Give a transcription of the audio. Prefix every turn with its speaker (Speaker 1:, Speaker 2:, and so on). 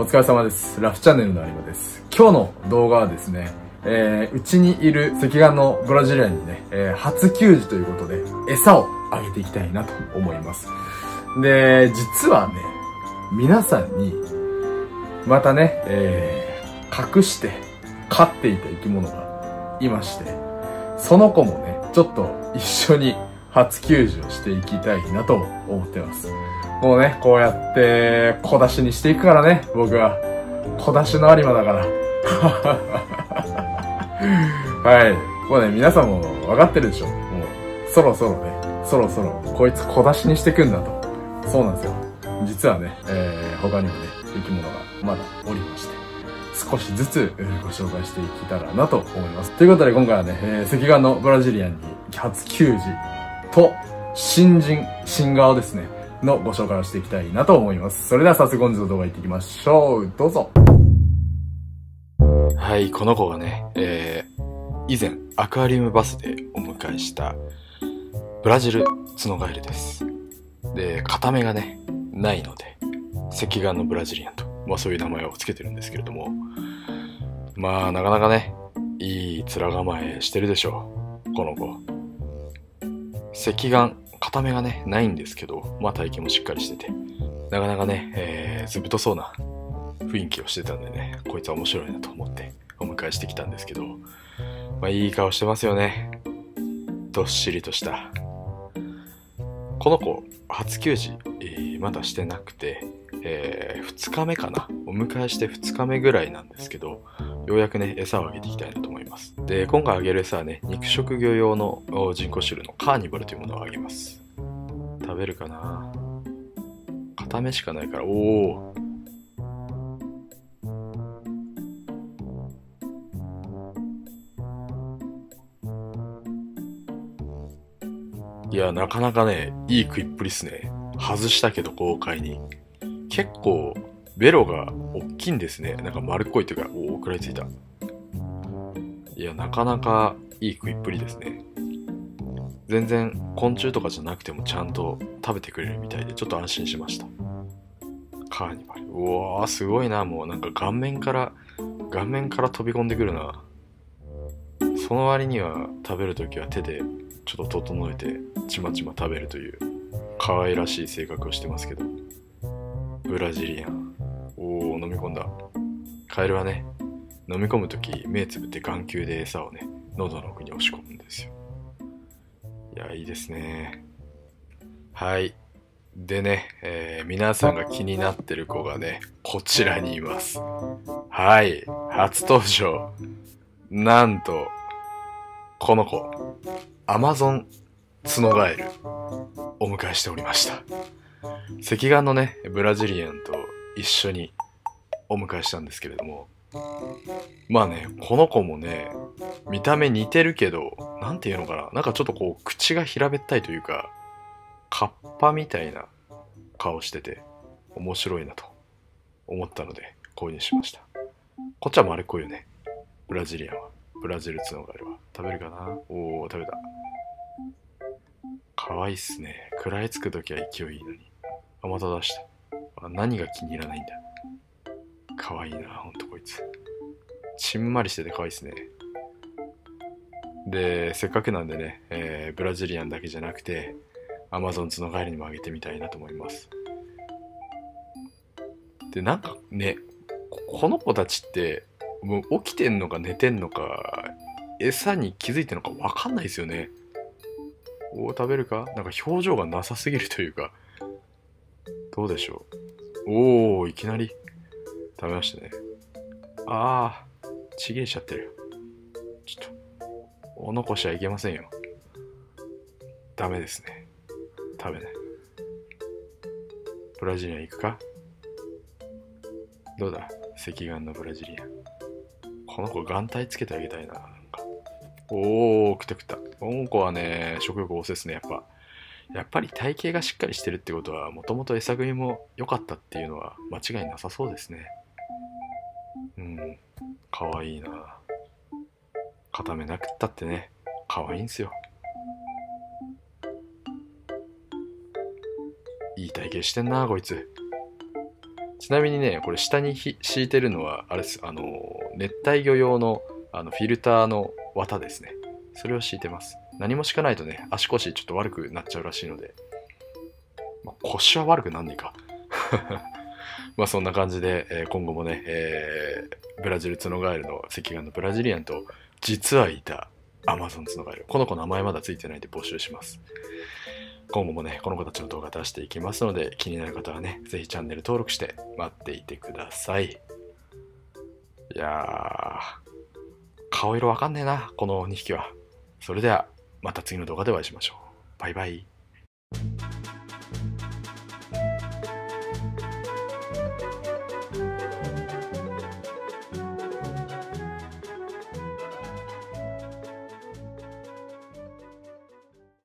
Speaker 1: お疲れ様です。ラフチャンネルの有馬です。今日の動画はですね、えー、うちにいる赤眼のブラジリアンにね、えー、初給仕ということで、餌をあげていきたいなと思います。で、実はね、皆さんに、またね、えー、隠して飼っていた生き物がいまして、その子もね、ちょっと一緒に初給仕をしていきたいなと思ってます。もうね、こうやって小出しにしていくからね、僕は。小出しの有馬だから。はい。もうね、皆さんも分かってるでしょもう、そろそろね、そろそろ、こいつ小出しにしてくんだと。そうなんですよ。実はね、えー、他にもね、生き物がまだおりまして。少しずつ、えーご紹介していけたらなと思います。ということで今回はね、えー、赤眼のブラジリアンに初給仕と新人、新顔ですね、のご紹介をしていきたいなと思います。それでは早速本日の動画行っていきましょう。どうぞ。
Speaker 2: はい、この子がね、えー、以前アクアリウムバスでお迎えしたブラジルツノガエルです。で、片目がね、ないので、赤眼のブラジリアンと、まあそういう名前を付けてるんですけれども、まあなかなかね、いい面構えしてるでしょう、この子。赤眼、片目がね、ないんですけど、まあ体型もしっかりしてて、なかなかね、えー、ずぶとそうな雰囲気をしてたんでね、こいつは面白いなと思ってお迎えしてきたんですけど、まあいい顔してますよね。どっしりとした。この子、初給仕、えーまだしてなくて、えー2日目かな？お迎えして2日目ぐらいなんですけど、ようやくね、餌をあげていきたいなと思います。で、今回あげる餌はね、肉食魚用の人工種類のカーニバルというものをあげます。食べるかな？片目しかないから、おおいや、なかなかね、いい食いっぷりっすね。外したけど豪快に。結構、ベロが大きいんですね。なんか丸っこいというか、おお、食らいついた。いや、なかなかいい食いっぷりですね。全然昆虫とかじゃなくてもちゃんと食べてくれるみたいで、ちょっと安心しました。カーニバル。うわー、すごいな。もうなんか顔面から、顔面から飛び込んでくるな。その割には食べるときは手でちょっと整えてちまちま食べるという可愛らしい性格をしてますけどブラジリアンおお飲み込んだカエルはね飲み込むとき目つぶって眼球で餌をね喉の奥に押し込むんですよ。いやいいですね。はい。でね、えー皆さんが気になってる子がねこちらにいます。はい。初登場。なんとこの子アマゾンツノガエルお迎えしておりました。赤眼のねブラジリアンと一緒にお迎えしたんですけれどもまあねこの子もね見た目似てるけどなんていうのかななんかちょっとこう口が平べったいというかカッパみたいな顔してて面白いなと思ったので購入しました。こっちは丸っこいよね。ブラジリアンは。ブラジルツノガエルは。食べるかな？おお食べた。可愛いっすね。食らいつくときは勢いいいのに。あまた出した。あ何が気に入らないんだ。可愛いなほんとこいつ。ちんまりしてて可愛いっすね。でせっかくなんでね、えーブラジリアンだけじゃなくてアマゾンツノガエルにもあげてみたいなと思います。でなんかねこの子たちってもう起きてんのか寝てんのか餌に気づいてんのか分かんないですよね。おー食べるか？なんか表情がなさすぎるというか。どうでしょう？おおいきなり食べましたね。ああちぎれちゃってるちょっと。お残しはいけませんよ。ダメですね。食べないブラジリアン行くか？どうだ？赤眼のブラジリア。ンこの子眼帯つけてあげたいななんか。おお食った食った。この子はね食欲旺盛ですねやっぱ。やっぱり体型がしっかりしてるってことはもともと餌食いも良かったっていうのは間違いなさそうですね。うん。かわいいな。片目なくったってね。かわいいんすよ。いい体型してんなこいつ。ちなみにね、これ下にひ敷いてるのは、あれです、あの、熱帯魚用のあのフィルターの綿ですね。それを敷いてます。何も敷かないとね、足腰ちょっと悪くなっちゃうらしいので、まあ、腰は悪くなんねえか。まあそんな感じで、え今後もね、えーブラジルツノガエルの赤眼のブラジリアンと、実はいたアマゾンツノガエル。この子の名前まだついてないんで募集します。今後もね、この子たちの動画出していきますので、気になる方はね、ぜひチャンネル登録して待っていてください。いや、顔色わかんねえな、この2匹は。それでは、また次の動画でお会いしましょう。バイバイ。